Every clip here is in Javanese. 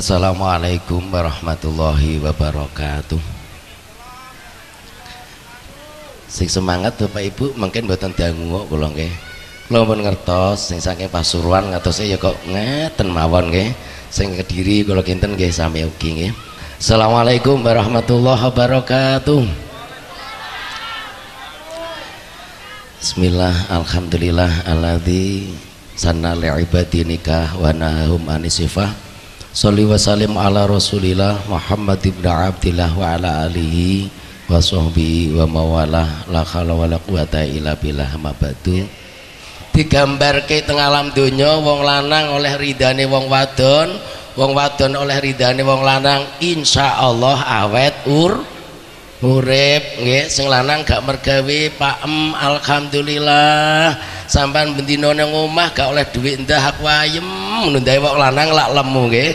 Assalamualaikum warahmatullahi wabarakatuh. Sing semangat Bapak Ibu mungkin mboten dangu kula nggih. Kula pun ngertos sing saking Pasuruan ngatose ya kok ngeten mawon nggih. Sing Kediri kula kinten nggih sami ugi nggih. Assalamualaikum warahmatullahi wabarakatuh. Bismillah, Alhamdulillah, alladzi sanna li'ibadi nikah wa nahum anisifah Salli wa salim ala rasulillah Muhammad ibn Abdillah wa ala alihi wa sahbihi wa mawalah. La khala wa la quwata illa billah ma badu. Digambarke teng alam donya wong lanang oleh ridane wong wadon wong wadon oleh ridane wong lanang insyaallah awet ur urip. Nggih sing lanang gak mergawe paem alhamdulillah sampean bendina nang omah gak oleh duit ndah aku ayem. Nundai wong lanang lak lemu nggih.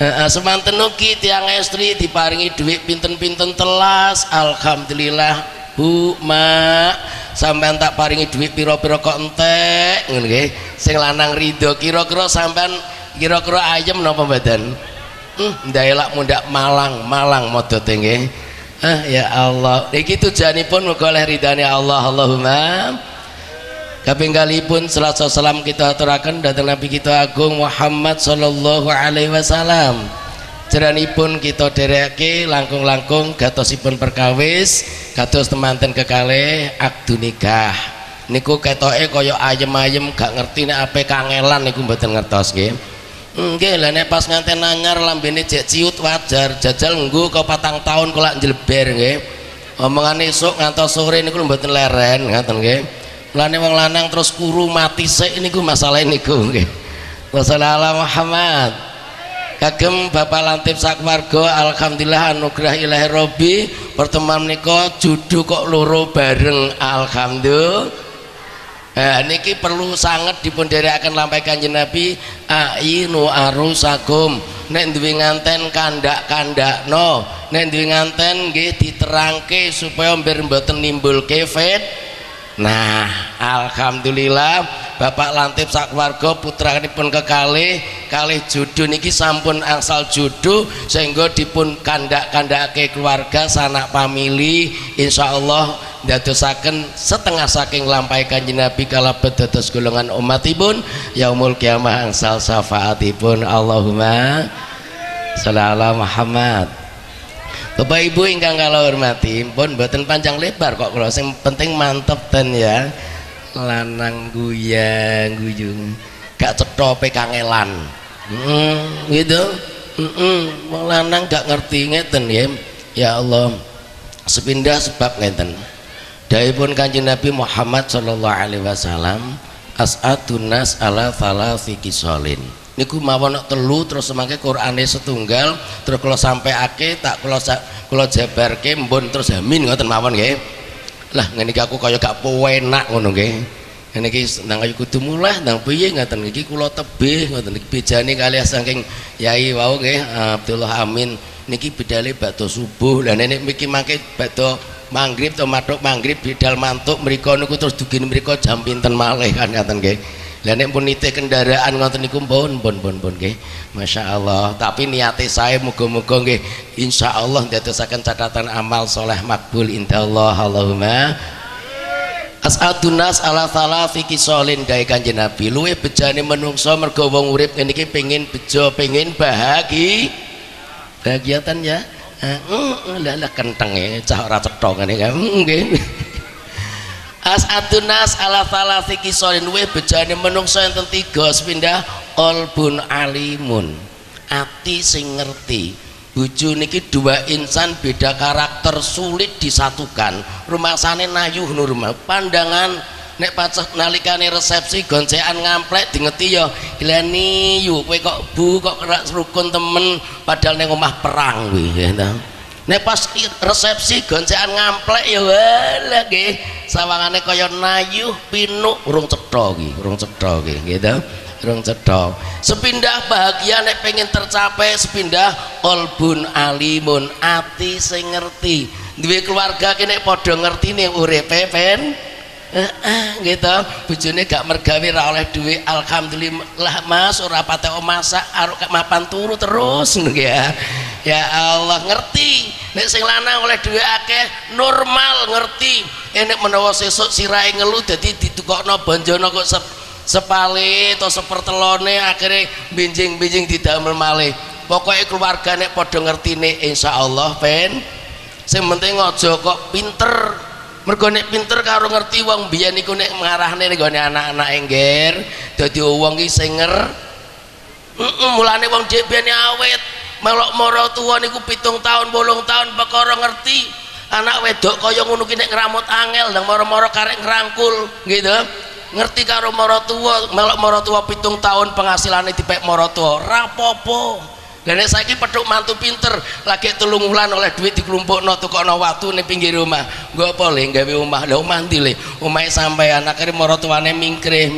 Heeh semanten ugi tiyang estri diparingi duit pinten-pinten telas. Alhamdulillah Bu Mak. Sampean tak paringi duit pira-pira kok entek ngono sing lanang rido kira-kira sampean kira-kira ayem napa badan hmm, ndai lak mundak malang malang modote nggih. Ah ya Allah. Iki tujuanipun muga oleh ridane Allah Allahumma kaping kalipun salatu salam kita aturaken dhateng Nabi kita agung Muhammad sallallahu alaihi wasallam ceranipun kita dereke langkung-langkung gatosipun perkawis kados temanten kekalih akdu nikah niku ketoke kaya ayem-ayem gak ngerti nek ape kangelan niku mboten ngertos nggih Nggih, lah nek pas nganten anyar lambene jek ciut wajar. Jajal nggo kok patang tahun kok lak njleber nggih. Omongane esuk ngantos sore niku mboten leren, ngaten nggih. Mulane wong lanang terus kuru mati sik niku masalah niku nggih. Wassalamualaikum Muhammad. Kagem Bapak Lantip sakwarga alhamdulillah anugerah ilahi Robi pertemuan menika judu kok loro bareng alhamdulillah Nah, niki perlu sangat dipun akan lampai kanjeng Nabi ainu arusakum nek duwe nganten kandak-kandak no nek duwe nganten nggih diterangke supaya mber mboten nimbulke fit nah alhamdulillah Bapak Lantip sakwarga putranipun kekalih kalih judu niki sampun angsal judu sehingga dipun kandak-kandake keluarga sanak famili insyaallah dadosaken setengah saking lampai kanjeng Nabi kalebet dados golongan umatipun yaumul kiamah angsal syafaatipun. Allahumma sholli ala Muhammad Bapak Ibu ingkang kala hormati pun mboten panjang lebar kok kalau sing penting mantep ten ya. Lanang guyang guyung. Gak cetope kangelan mm, gitu. Mm -mm. lanang gak ngerti ngeten ya. Ya Allah sepindah sebab ngeten. Daipun kanjeng Nabi Muhammad sallallahu alaihi wasallam as'atun nas ala thalathi kisolin niku mawon telu terus semangke Qur'ane setunggal terus kalau sampai ake tak kalau kalau jabarke mbon terus amin ngoten mawon nggih. Lah ngene aku kaya gak penak ngono nggih. Ngene iki nang ayu kudu mulih nang piye ngoten iki kula tebih ngoten iki bejane kalian saking yai wau nggih Abdullah Amin. Niki bedale bakto subuh. Lah nenek miki mangke bakto Manggrib atau matuk manggrib bidal mantuk mereka niku terus dugin mereka jam pinten malih kan ngaten nggih lah nek pun nite kendaraan ngoten niku pun pun pun pun nggih. Masya Allah. Tapi niate saya muga-muga nggih insyaallah ndadosaken catatan amal soleh makbul insyaallah. Allahumma. As'adun nas ala thalathi kisolin gawe kanjeng Nabi. Luwe bejane menungso mergo wong urip ngene iki pengin bejo pengin bahagi. Bahagiatan ya. Lah lah kenteng ya cah ora cetha ngene kan nggih as atunas ala falasi kisolin we bejane menungso enten tiga sepindah qalbun alimun. Ati sing ngerti bojo niki dua insan beda karakter sulit disatukan. Rumah nayuh rumah pandangan nek pacah nalikane resepsi goncekan ngamplek dingeti ya Ilani yuk kowe kok bu kok kerak rukun temen padahal ning omah perang kuwi ya nek pas resepsi goncekan ngamplek ya walah nggih. Sawangane kaya nayuh pinuk urung cetha iki urung cetha iki gitu urung cetha. Sepindah bahagia nek pengen tercapai sepindah kolbun alimun ati sing ngerti. Duwe keluarga kene padha ngerti ning uripe pen Heeh, gitu. Bojone gak mergawe ra oleh duit. Alhamdulillah Mas ora pate masak arep mapan turu terus ngono ya. Ya Allah ngerti. Nek sing lanang oleh duit akeh normal ngerti. Enek menawa sesuk sirahe ngelu dadi ditukokno banjana kok sep sepale atau sepertelone akhirnya binjing-binjing didamel malih pokoknya keluarga nek podo ngerti nih insya Allah penting aja kok pinter mergo nek pinter karo ngerti wong biyen niku nek mengarahne nek anak-anak engger dadi wong ki sing nger. Mulane wong dhek biyen awet. Melok moro tuwa niku pitung tahun bolong tahun perkara ngerti. Anak wedok kaya ngono ki nek ngramut angel nang moro-moro karek ngrangkul gitu. Ngerti karo morotua melok morotua pitung tahun penghasilannya dipek morotua rapopo dan saya ini peduk mantu pinter lagi telung bulan oleh duit di kelompok no tukok no waktu di pinggir rumah gue apa le gawe rumah lo mandi le? Rumah sampai anak ini morotuane mingkre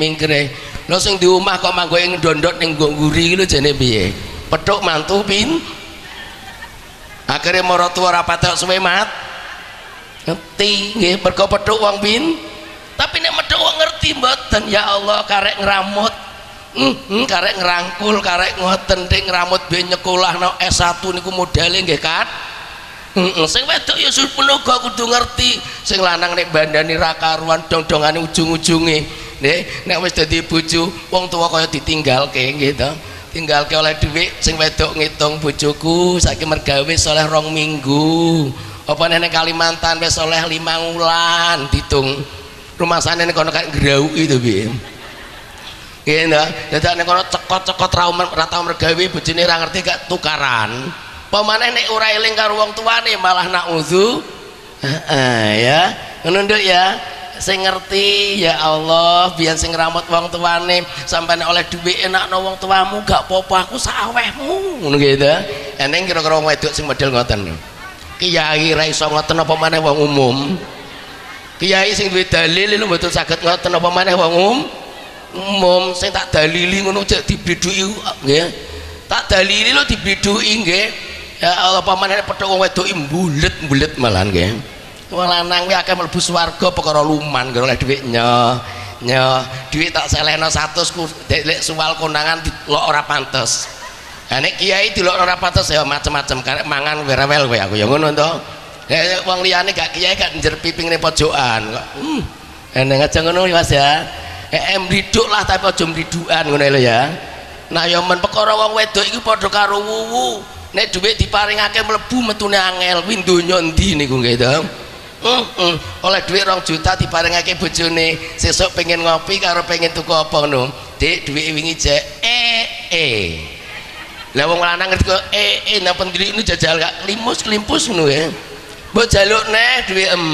lo sing di rumah kok manggo yang dondot yang gue guri gitu jadi biye peduk mantu pin? Akhirnya morotua rapat suwe mat. Ngerti? Nggih mergo peduk wong pin? Tapi nek medhok ngerti mboten. Ya Allah karek ngramut hmm, hmm, karek ngerangkul karek ngoten ding ngramut ben nyekolahno S1 niku modele nggih kan Heeh, sing wedok ya suruh penuga kudu ngerti. Sing lanang nek bandani ra karuan dong-dongane ujung-ujunge. Nek nek wis dadi bojo, wong tuwa kaya ditinggalke nggih to. Tinggalke oleh dhuwit sing wedok ngitung bojoku saiki mergawe soleh rong minggu. Apa nek Kalimantan wis soleh lima wulan ditung rumah sana ini kono kayak gerau itu bi gitu jadi ini kono cekot-cekot trauma ratau mergawi bujini ngerti gak tukaran. Pemana nek ora eling karo wong tuane malah nak uzu ya. Menunduk ya. Sing ngerti ya Allah biar sing ramut wong tuane sampai oleh duit enak no wong tuamu gak popo aku sawehmu. Ngono gitu eneng kira-kira wong wedok sing model ngoten kiai ra iso ngoten apa maneh wong umum. Kiai sing duwe dalil lho mboten saged ngoten apa maneh wong umum umum sing tak dalili ngono cek dibiduki nggih. Tak dalili lho dibiduki nggih. Ya Allah apa maneh pedhok wong wedok mbulet-mbulet malahan nggih. Wong lanang kuwi akeh mlebu swarga perkara luman oleh dhuwit nyo nyo. Dhuwit tak selehno 100 ku lek suwal konangan dilok ora pantes. Ha nek kiai dilok ora pantes ya macem-macem karek mangan werewel kowe aku. Ya ngono to. Ya wong liyane gak kiai gak njer piping ning pojokan kok. Hmm. Eneng aja ngono Mas ya eh mriduk lah tapi aja mridukan ngono lho ya. Nah ya men perkara wong wedok iki padha karo wuwu. Nek dhuwit diparingake mlebu metune angel kuwi donya endi niku nggih to? Oleh duit rong juta diparingake bojone. Sesuk pengen ngopi karo pengen tuku apa ngono? Dik duit wingi jek eh eh lah wong lanang ngerti kok eh eh nang pendiri ini jajal gak limus kelimpus ngono ya. Mbok jaluk neh duwe em.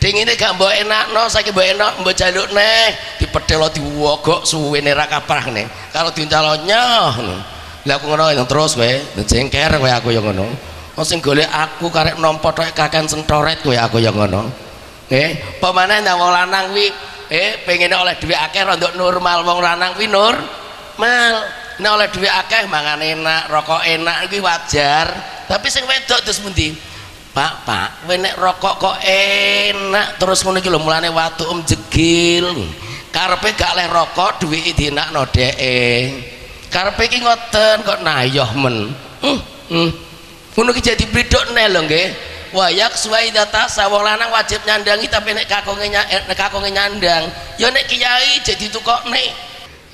Dingine gak mbok enakno saiki mbok enak mbok jaluk neh dipethelo diwogok suwene ra kaprah nih kalau diuncalo nyoh lah aku ngono terus kowe jengker kowe aku yang ngono. Oh sing golek aku karek nampa tok kakan sentoret kowe aku yang ngono. Nggih pemane nang wong lanang kuwi? Eh pengen oleh duit akeh rondok normal. Wong lanang kuwi nur mal. Nek oleh duit akeh mangan enak rokok enak kuwi wajar. Tapi sing wedok terus pundi? Pak, Pak, kowe nek rokok kok enak terus ngono iki lho mulane watu om jegil. Karepe gak leh rokok duwike dinakno dheke. Karepe iki ngoten kok nayoh men. Hmm, hmm. Ngono ki jadi bridok ne lho nggih. Wayak suwai data sawong lanang wajib nyandangi tapi nek kakonge nek kakonge nyandang, ya nek kiai jadi tukokne.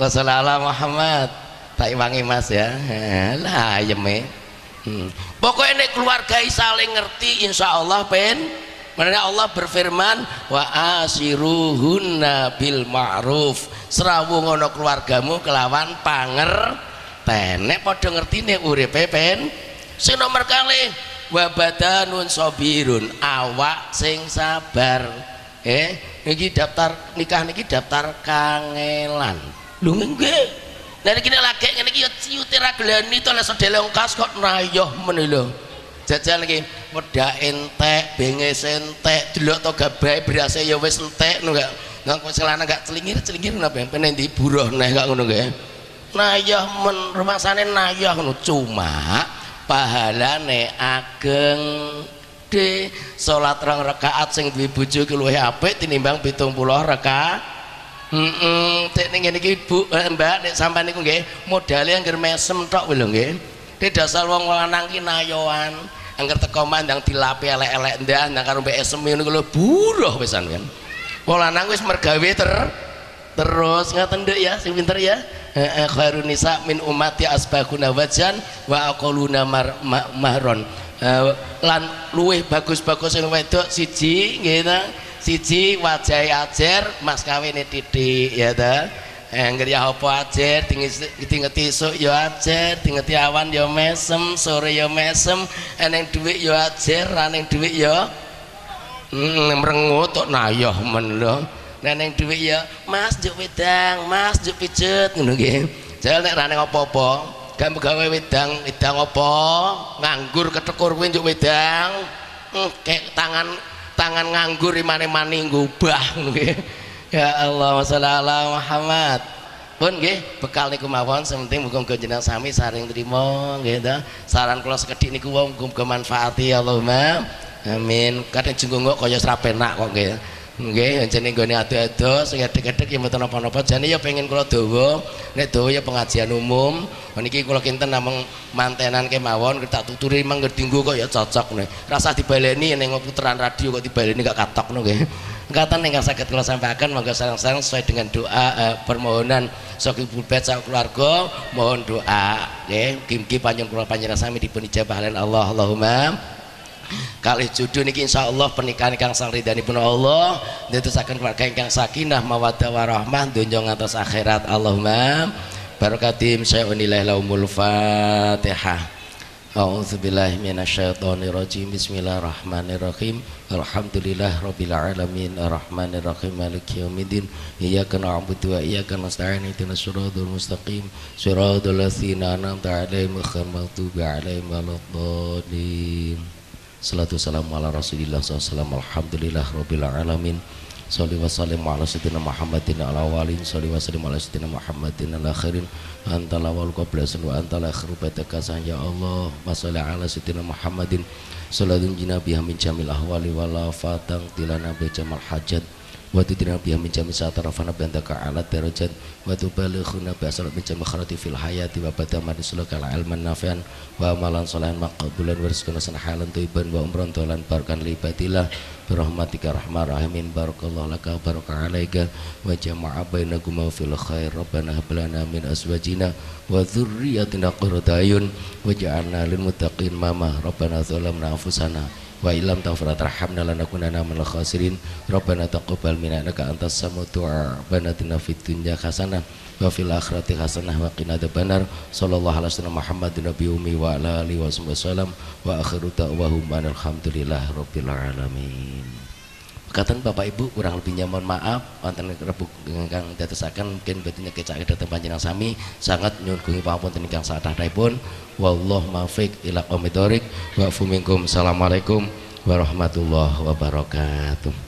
Wassalamualaikum Muhammad. Tak wangi Mas ya. Lah ayeme. Hmm. Pokoknya nek keluarga saling ngerti insya Allah pen Mana Allah berfirman wa asiruhunna bil ma'ruf. Serawu ngono keluargamu kelawan panger. Tenek padha ngertine uripe pen sing nomor kali wa badanun sabirun. Awak sing sabar. Eh niki daftar nikah niki daftar kangelan. Lho nggih. Nah ini lagi ngene iki ya ciute ra gelani to lek sedele ongkas kok nayoh men lho. Jajal iki wedak entek, benges entek, delok to gabahe berase ya wis entek ngono gak. Nang selana gak celingir-celingir napa penen di buruh neh gak ngono nggih. Nayoh men rumangsane nayoh ngono cuma pahalane ageng gede salat rong rakaat sing bojo ki luwih apik tinimbang 70 rakaat heeh tek ning ngene iki Bu eh, Mbak nek sampean niku nggih modale anggere mesem tok lho nggih nek dasar wong lanang ki nayoan angger teko mandang dilapi elek-elek ndah nang karo mbek esem ngono lho buruh pisan kan? Wong lanang wis mergawe ter terus ngaten ndek ya sing pinter ya. Khairun nisa min ummati asbaquna wajan wa aqaluna mahron. Uh, lan luwih bagus-bagus sing wedok siji nggih ta? Siji wajahe ajer mas kawine titik ya ta Angger ya apa ajer tingeti esuk ya ajer tingeti awan ya mesem. Sore ya mesem. Eneng dhuwit ya ajer raneng dhuwit ya. Hmm, mrengut tok nayoh men lho. Neneng dhuwit ya Mas juk wedang Mas juk pijet. Ngono nggih. Jal nek raneng apa-apa gak gawe wedang. Wedang apa? Nganggur ketekur kuwi njuk wedang. Hmm, kayak tangan tangan nganggur imane-mani ngubah ya Allah masalah Muhammad. Pun nggih bekal niku mawon sementing muga-muga jenengan sami saring trima nggih ta. Saran kula sekedhik niku muga-muga manfaati Allahumma. Amin. Kadang jenggo kaya srapenak kok nggih nggih jenenge nggone ado-ado sing edek-edek ya mboten napa-napa. Jane ya pengen kula dawa nek dawa ya pengajian umum. Niki kula kinten namung mantenan kemawon tak tuturi mang dinggo kok ya cocok nih rasa dibaleni ning puteran radio kok dibaleni gak katok nggih. Kata nih sakit kalau sampaikan monggo sarang-sarang sesuai dengan doa eh, permohonan sok ibu bet sak keluarga mohon doa nggih. Kim-kim panjang kula panjenengan sami dipun ijabah. Allah Allahumma kali jodoh niki insyaallah pernikahan ingkang sang ridhanipun Allah. Ndadosaken keluarga ingkang sakinah mawaddah warahmah donya ngantos akhirat. Allahumma barakatim sayyidillah laumul fatihah. A'udzu billahi minasyaitonir rajim Bismillahirrahmanirrahim. Alhamdulillah rabbil alamin. Arrahmanir rahim maliki yaumiddin. Iyyaka na'budu wa iyyaka nasta'in. Ihdinas siratal mustaqim. Siratal ladzina an'amta 'alaihim ghairil maghdubi 'alaihim waladdallin Salatu wassalamu ala Rasulillah SAW Alhamdulillah Rabbil Alamin. Salli wa sallim ala sayyidina Muhammadin ala walin Salli wa sallim ala sayyidina Muhammadin ala akhirin Anta lawal qablasan wa anta la akhiru batakasan Ya Allah. Masalli ala sayyidina Muhammadin. Salatun jinabiyah min jamil ahwali Wala fatang tilana jamal hajat Waktu tidak nabi yang menjamin saat taraf nabi yang tak alat derajat. Waktu balik nabi asal menjamin khairat fil hayat tiba pada mana sulokal alman nafian. Wa malan solan makabulan bersekolah sana halan tuh iban wa umron tolan barkan libatilah. Berahmatika rahmat rahimin barokallah laka barokah alaika. Wa jama'a bayna fil khair. Rabbana hablana min aswajina. Wa zurriyatina qurutayun. Wa ja'anna lil mutaqin mamah. Rabbana zolamna afusana wa ilam taghfir tarhamna lanakunanna minal khasirin. Rabbana taqabbal minna innaka antas samiu du'a rabbana atina fid dunya hasanah wa fil akhirati hasanah wa qina adzabannar. Sallallahu alaihi wasallam muhammadin nabi ummi wa ala alihi wasallam wa akhiru da'wahum alhamdulillahi rabbil alamin Katan Bapak Ibu kurang lebihnya mohon maaf. Wonten rebuk ingkang dadosaken mungkin betulnya kecak datang panjenengan sami. Sangat nyuwun pangapunten ingkang pun. Wallahu muwaffiq ila qomitorik wa fuminkum. Assalamualaikum warahmatullahi wabarakatuh